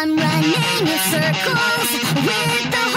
I'm running in circles with the